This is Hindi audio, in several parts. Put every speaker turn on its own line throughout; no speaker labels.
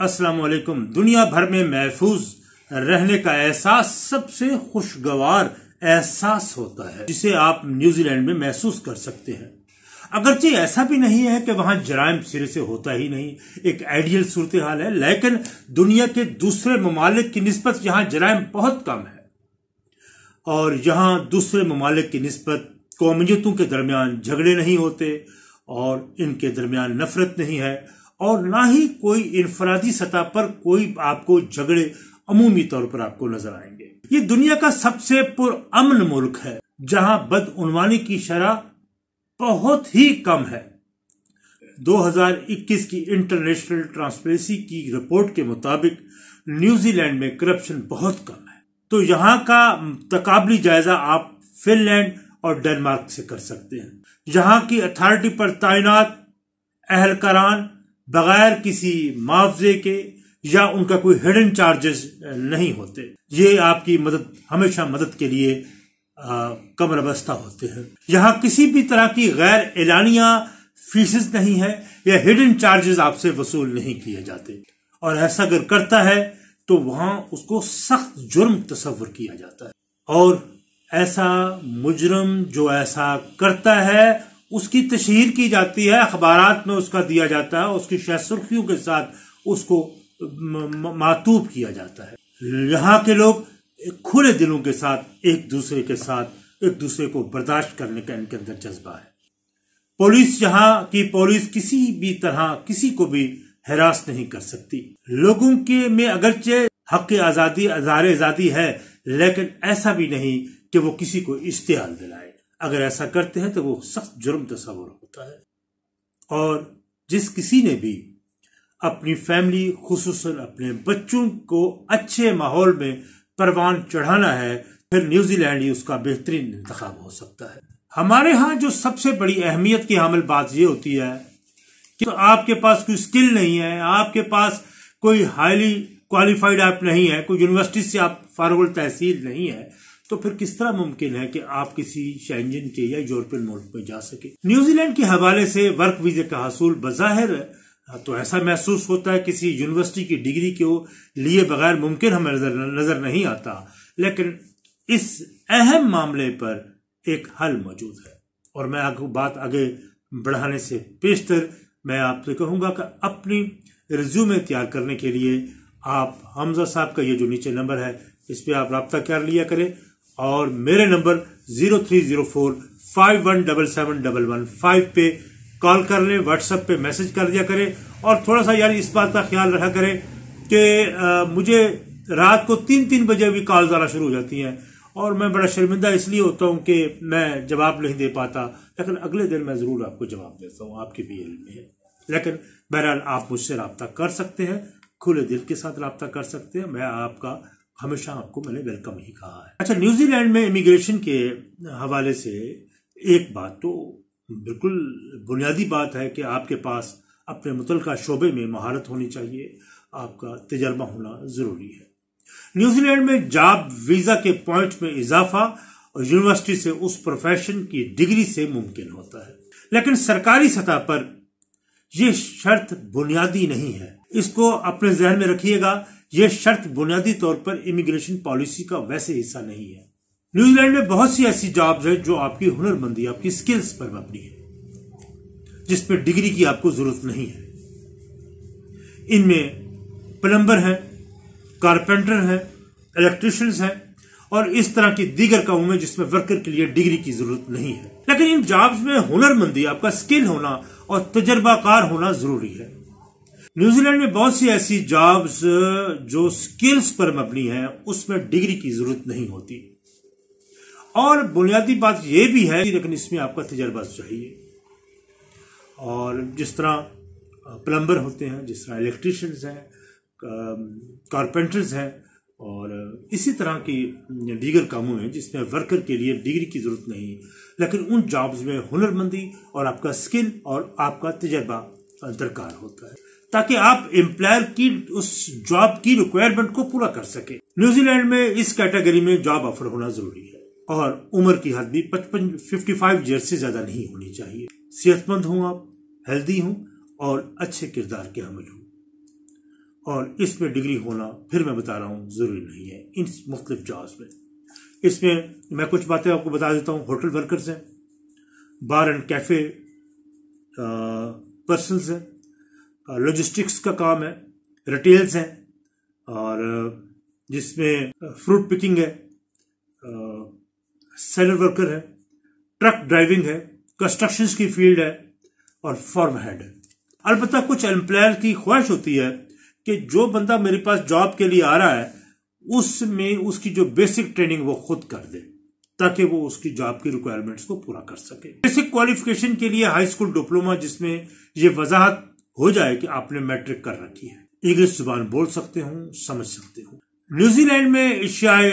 अस्सलाम वालेकुम दुनिया भर में महफूज रहने का एहसास सबसे खुशगवार एहसास होता है, जिसे आप न्यूजीलैंड में महसूस कर सकते हैं। अगरचे ऐसा भी नहीं है कि वहाँ जराइम सिरे से होता ही नहीं। एक आइडियल सूरत हाल है, लेकिन दुनिया के दूसरे ममालिक की नस्बत यहाँ जराइम बहुत कम है। और यहाँ दूसरे ममालिक की नस्बत कौमियतों के दरमियान झगड़े नहीं होते और इनके दरमियान नफरत नहीं है। और ना ही कोई इनफरादी सतह पर कोई आपको झगड़े अमूमी तौर पर आपको नज़र आएँगे। ये दुनिया का सबसे पुरअमन मुल्क है, जहाँ बदउनवानी की शरह बहुत ही कम है। 2021 की इंटरनेशनल ट्रांसपेरेंसी की रिपोर्ट के मुताबिक न्यूजीलैंड में करप्शन बहुत कम है। तो यहाँ का तकाबली जायजा आप फिनलैंड और डेनमार्क से कर सकते हैं। यहाँ की अथॉरिटी पर तैनात अहलकारान बगैर किसी मुआवजे के या उनका कोई हिडन चार्जेस नहीं होते। ये आपकी मदद, हमेशा मदद के लिए कमर बस्ता होते हैं। यहाँ किसी भी तरह की गैर एलानिया फीसेस नहीं है, या हिडन चार्जेस आपसे वसूल नहीं किए जाते। और ऐसा अगर करता है तो वहाँ उसको सख्त जुर्म तस्वर किया जाता है। और ऐसा मुजरम जो ऐसा करता है उसकी तशहर की जाती है अखबार में उसका दिया जाता है, उसकी शह सुर्खियों के साथ उसको मातूब किया जाता है। यहाँ के लोग खुले दिलों के साथ, एक दूसरे के साथ, एक दूसरे को बर्दाश्त करने का इनके अंदर जज्बा है। पुलिस यहाँ की पुलिस किसी भी तरह, किसी को भी हरास नहीं कर सकती। लोगों के में अगरचे हक आज़ादी अजार आज़ादी है, लेकिन ऐसा भी नहीं कि वो किसी को इश्तेहाल दिलाए। अगर ऐसा करते हैं तो वो सख्त जुर्म तस्वर होता है। और जिस किसी ने भी अपनी फैमिली खसूस अपने बच्चों को अच्छे माहौल में परवान चढ़ाना है, फिर न्यूजीलैंड ही उसका बेहतरीन इंतखब हो सकता है। हमारे यहाँ जो सबसे बड़ी अहमियत की हामिल बात यह होती है कि तो आपके पास कोई स्किल नहीं है, आपके पास कोई हाईली क्वालिफाइड आप नहीं है, कोई यूनिवर्सिटी से आप फारुल तहसील नहीं है तो फिर किस तरह मुमकिन है कि आप किसी शेंजन के या यूरोपियन मुल्क में जा सके? न्यूजीलैंड के हवाले से वर्क वीजे का हसूल बज़ाहिर तो ऐसा महसूस होता है किसी यूनिवर्सिटी की डिग्री के लिए बगैर मुमकिन हमें नज़र नज़र नहीं आता। लेकिन इस अहम मामले पर एक हल मौजूद है। और मैं आपको बात आगे बढ़ाने से पेशतर मैं आपसे कहूँगा कि अपनी रिज्यूमे तैयार करने के लिए आप हमजा साहब का ये जो नीचे नंबर है, इस पर आप रबता कर लिया करें। और मेरे number zero three zero four five one double seven double one five पे कॉल कर लें, व्हाट्सएप पे मैसेज कर दिया करें और थोड़ा सा यार इस बात का ख्याल रखा करें कि मुझे रात को तीन तीन बजे भी कॉल आना शुरू हो जाती हैं और मैं बड़ा शर्मिंदा इसलिए होता हूँ कि मैं जवाब नहीं दे पाता। लेकिन अगले दिन मैं ज़रूर आपको जवाब देता हूँ आपके भी इल्म में। लेकिन बहरहाल आप मुझसे रबता कर सकते हैं, खुले दिल के साथ रबता कर सकते हैं, मैं आपका हमेशा आपको मैंने वेलकम ही कहा है। अच्छा न्यूजीलैंड में इमिग्रेशन के हवाले से एक बात तो बिल्कुल बुनियादी बात है कि आपके पास अपने मुतल शोबे में महारत होनी चाहिए, आपका तजर्बा होना ज़रूरी है। न्यूजीलैंड में जॉब वीज़ा के पॉइंट में इजाफा और यूनिवर्सिटी से उस प्रोफेशन की डिग्री से मुमकिन होता है। लेकिन सरकारी सतह पर यह शर्त बुनियादी नहीं है। इसको अपने जहन में रखिएगा यह शर्त बुनियादी तौर पर इमिग्रेशन पॉलिसी का वैसे हिस्सा नहीं है। न्यूजीलैंड में बहुत सी ऐसी जॉब्स हैं जो आपकी हुनरमंदी, आपकी स्किल्स पर मबनी है, जिसमें डिग्री की आपको ज़रूरत नहीं है। इनमें प्लम्बर हैं कारपेंटर हैं इलेक्ट्रिशियंस हैं और इस तरह की दीगर कामों में जिसमें वर्कर के लिए डिग्री की ज़रूरत नहीं है। लेकिन इन जॉब्स में हुनरमंदी, आपका स्किल होना और तजर्बाकार होना ज़रूरी है। न्यूजीलैंड में बहुत सी ऐसी जॉब्स जो स्किल्स पर मबनी है, उसमें डिग्री की ज़रूरत नहीं होती। और बुनियादी बात यह भी है लेकिन इसमें आपका तजर्बा चाहिए। और जिस तरह प्लम्बर होते हैं, जिस तरह इलेक्ट्रिशियंस हैं कारपेंटर्स हैं, और इसी तरह की दीगर कामों में जिसमें वर्कर के लिए डिग्री की ज़रूरत नहीं। लेकिन उन जॉब्स में हुनरमंदी और आपका स्किल और आपका तजर्बा दरकार होता है। ताकि आप एम्प्लॉयर की, उस जॉब की रिक्वायरमेंट को पूरा कर सके। न्यूजीलैंड में इस कैटेगरी में जॉब ऑफ़र होना ज़रूरी है। और उम्र की हद भी पचपन फिफ्टी फाइव ईयर से ज़्यादा नहीं होनी चाहिए। सेहतमंद हूँ आप हेल्दी हूँ और अच्छे किरदार के हमल हूँ। और इसमें डिग्री होना, फिर मैं बता रहा हूँ, ज़रूरी नहीं है इन मुख्तलिफ़ जॉब्स में। इसमें मैं कुछ बातें आपको बता देता हूँ। होटल वर्कर्स हैं बार एंड कैफ़े पर्सनस हैं लॉजिस्टिक्स का काम है रिटेल्स हैं, और जिसमें फ्रूट पिकिंग है सेलर वर्कर है ट्रक ड्राइविंग है कंस्ट्रक्शन की फ़ील्ड है, और फॉर्म हेड है। अलबत्ता कुछ एम्प्लॉयर की ख्वाहिश होती है कि जो बंदा मेरे पास जॉब के लिए आ रहा है, उसमें उसकी जो बेसिक ट्रेनिंग वो खुद कर दे, ताकि वो उसकी जॉब की रिक्वायरमेंट्स को पूरा कर सके। बेसिक क्वालिफिकेशन के लिए हाई स्कूल डिप्लोमा जिसमें ये वजाहत हो जाए कि आपने मैट्रिक कर रखी है। इंग्लिश ज़ुबान बोल सकते हो, समझ सकते हो। न्यूजीलैंड में एशियाए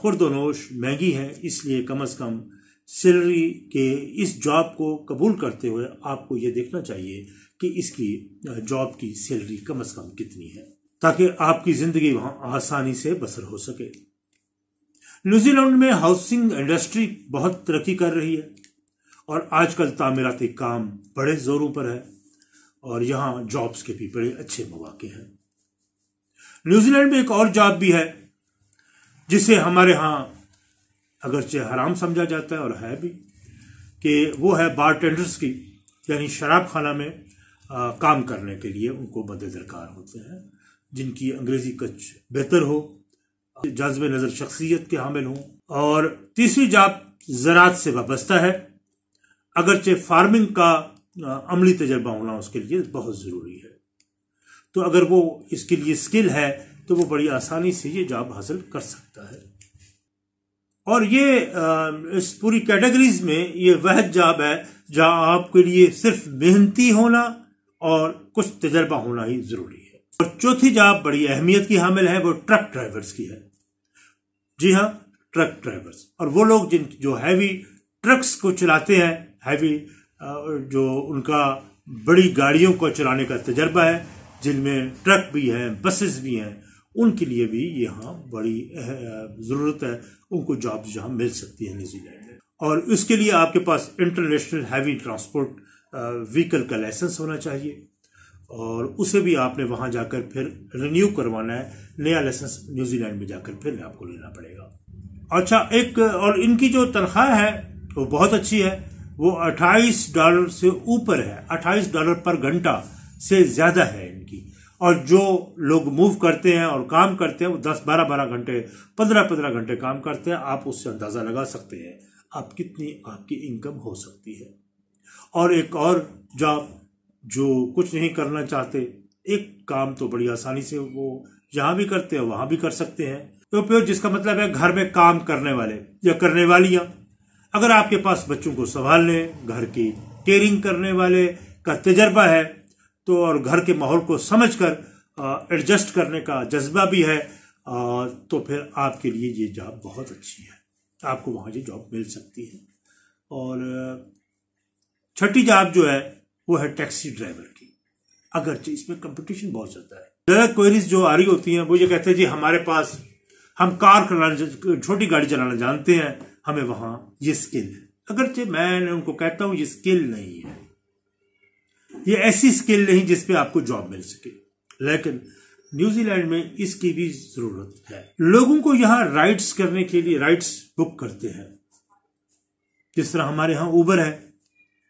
खुर्दनोश महँगी है, इसलिए कम अज कम सैलरी के इस जॉब को कबूल करते हुए आपको ये देखना चाहिए कि इसकी जॉब की सैलरी कम अज कम कितनी है, ताकि आपकी ज़िंदगी वहाँ आसानी से बसर हो सके। न्यूजीलैंड में हाउसिंग इंडस्ट्री बहुत तरक्की कर रही है, और आजकल तामीराती काम बड़े जोरों पर है। और यहाँ जॉब्स के भी बड़े अच्छे मौके हैं। न्यूजीलैंड में एक और जॉब भी है जिसे हमारे यहाँ अगरचे हराम समझा जाता है और है भी कि वो है बार टेंडर्स की यानी शराब खाना में आ, काम करने के लिए उनको बदे दरकार होते हैं जिनकी अंग्रेज़ी कच बेहतर हो जज्ब नज़र शख्सियत के हामिल हों और तीसरी जाप ज़रात से वाबस्ता है। अगरचे फ़ार्मिंग का अमली तजर्बा होना उसके लिए बहुत ज़रूरी है। तो अगर वो इसके लिए स्किल है तो वो बड़ी आसानी से ये जॉब हासिल कर सकता है। और ये इस पूरी कैटेगरीज में ये वह जॉब है, जहाँ आपके लिए सिर्फ़ मेहनती होना और कुछ तजर्बा होना ही ज़रूरी है। और चौथी जॉब बड़ी अहमियत की हामिल है, वो ट्रक ड्राइवर्स की है। जी हाँ ट्रक ड्राइवर्स और वो लोग जिन, जो हैवी ट्रक्स को चलाते हैं हैवी जो उनका बड़ी गाड़ियों को चलाने का तजर्बा है, जिनमें ट्रक भी हैं, बसेस भी हैं, उनके लिए भी यहाँ बड़ी ज़रूरत है। उनको जॉब जहाँ मिल सकती है न्यूजीलैंड में और इसके लिए आपके पास इंटरनेशनल हैवी ट्रांसपोर्ट व्हीकल का लाइसेंस होना चाहिए। और उसे भी आपने वहाँ जाकर फिर रिन्यू करवाना है। नया लाइसेंस न्यूजीलैंड में जाकर फिर आपको लेना पड़ेगा। अच्छा एक और इनकी जो तनख्वाह है, वो बहुत अच्छी है। वो 28 डॉलर से ऊपर है। 28 डॉलर पर घंटा से ज़्यादा है इनकी। और जो लोग मूव करते हैं और काम करते हैं, वो 10 12 12 घंटे 15 15 घंटे काम करते हैं, आप उससे अंदाज़ा लगा सकते हैं आप कितनी आपकी इनकम हो सकती है। और एक और जॉब जो कुछ नहीं करना चाहते, एक काम तो बड़ी आसानी से वो जहाँ भी करते हैं, वहाँ भी कर सकते हैं। तो जिसका मतलब है घर में काम करने वाले या करने वालियाँ अगर आपके पास बच्चों को संभालने घर की केयरिंग करने वाले का तजर्बा है तो और घर के माहौल को समझकर एडजस्ट करने का जज्बा भी है आ, तो फिर आपके लिए ये जॉब बहुत अच्छी है। आपको वहाँ ये जॉब मिल सकती है। और छठी जॉब जो है वो है टैक्सी ड्राइवर की। अगर इसमें कंपटीशन बहुत ज़्यादा है। ज़्यादा क्वेरीज जो आ रही होती हैं वो ये कहते हैं जी हमारे पास हम कार चलाना छोटी गाड़ी चलाना जानते हैं हमें वहाँ ये स्किल है अगरचे मैं उनको कहता हूँ, ये स्किल नहीं है। ये ऐसी स्किल नहीं जिसपे आपको जॉब मिल सके। लेकिन न्यूजीलैंड में इसकी भी ज़रूरत है। लोगों को यहाँ राइड्स करने के लिए राइड्स बुक करते हैं। जिस तरह हमारे यहाँ उबर है,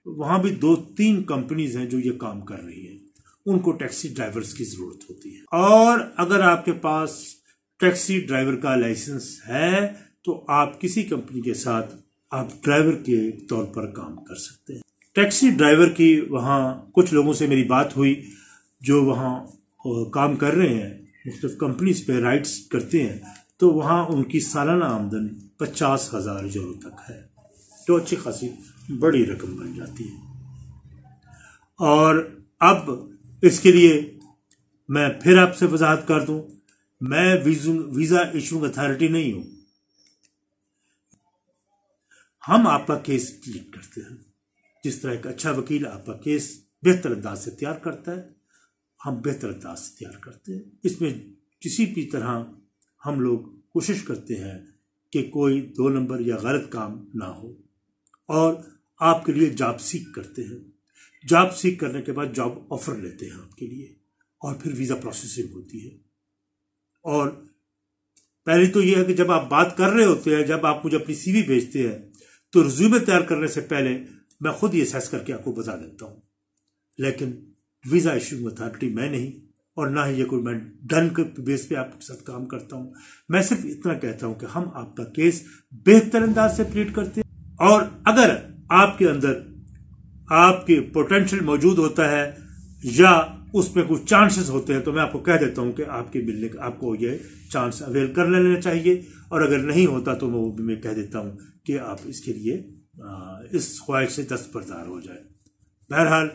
वहाँ भी दो तीन कंपनीज़ हैं जो ये काम कर रही है। उनको टैक्सी ड्राइवर्स की ज़रूरत होती है। और अगर आपके पास टैक्सी ड्राइवर का लाइसेंस है तो आप किसी कंपनी के साथ आप ड्राइवर के तौर पर काम कर सकते हैं। टैक्सी ड्राइवर की वहाँ कुछ लोगों से मेरी बात हुई, जो वहाँ काम कर रहे हैं मुख्तफ कंपनीज़ पे राइड्स करते हैं तो वहाँ उनकी सालाना आमदन पचास हज़ार यूरो तक है। तो अच्छी खासी बड़ी रकम बन जाती है। और अब इसके लिए मैं फिर आपसे वजाहत कर दूँ, मैं वीज़ा इशूइंग अथॉरिटी नहीं हूँ। हम आपका केस क्लिक करते हैं। जिस तरह एक अच्छा वकील आपका केस बेहतर अंदाज से तैयार करता है, हम बेहतर अंदाज से तैयार करते हैं। इसमें किसी भी तरह हम लोग कोशिश करते हैं कि कोई दो नंबर या गलत काम ना हो। और आपके लिए जॉब सीख करते हैं। जॉब सीख करने के बाद जॉब ऑफ़र लेते हैं आपके लिए और फिर वीज़ा प्रोसेसिंग होती है। और पहले तो यह है कि जब आप बात कर रहे होते हैं, जब आप मुझे अपनी सीवी भेजते हैं तो रिज्यूमे तैयार करने से पहले मैं खुद ये असेस करके आपको बता देता हूँ। लेकिन वीज़ा इशूइंग अथॉरिटी मैं नहीं, और ना ही ये कोई मैं डन के बेस पे आपके साथ काम करता हूँ। मैं सिर्फ़ इतना कहता हूँ कि हम आपका केस बेहतर अंदाज से प्लीट करते हैं। और अगर आपके अंदर आपके पोटेंशियल मौजूद होता है, या उसमें कुछ चांसेस होते हैं तो मैं आपको कह देता हूँ कि आपके का आपको ये चांस अवेल कर लेना चाहिए। और अगर नहीं होता तो मैं वो भी मैं कह देता हूँ कि आप इसके लिए इस ख्वाहिश से दस्तबरदार हो जाए। बहरहाल,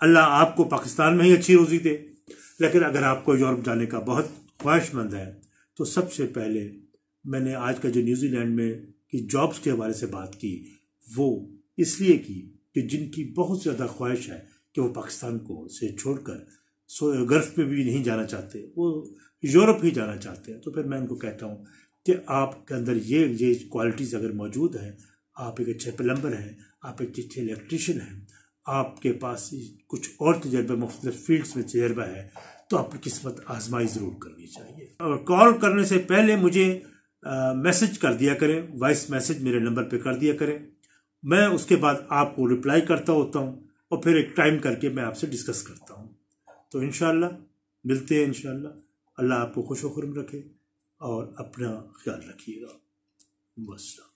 अल्लाह आपको पाकिस्तान में ही अच्छी रोजी दे। लेकिन अगर आपको यूरोप जाने का बहुत ख्वाहिशमंद है तो सबसे पहले मैंने आज का जो न्यूजीलैंड में की जॉब्स के हवाले से बात की, वो इसलिए की कि जिनकी बहुत ज़्यादा ख्वाहिश है कि वो पाकिस्तान को से छोड़कर गल्फ में भी नहीं जाना चाहते। वो यूरोप ही जाना चाहते हैं। तो फिर मैं उनको कहता हूँ कि आपके अंदर ये ये क्वालिटीज़ अगर मौजूद हैं, आप एक अच्छे प्लम्बर हैं, आप एक अच्छे इलेक्ट्रिशियन हैं, आपके पास कुछ और तजर्बा, मुख्तलिफ़ फील्ड्स में तजर्बा है तो अपनी किस्मत आजमाई ज़रूर करनी चाहिए। और कॉल करने से पहले मुझे मैसेज कर दिया करें वॉइस मैसेज मेरे नंबर पे कर दिया करें। मैं उसके बाद आपको रिप्लाई करता होता हूँ। और फिर एक टाइम करके मैं आपसे डिस्कस करता हूँ। तो इन मिलते हैं इन अल्लाह आपको खुश वर्म रखे और अपना ख्याल रखिएगा। बस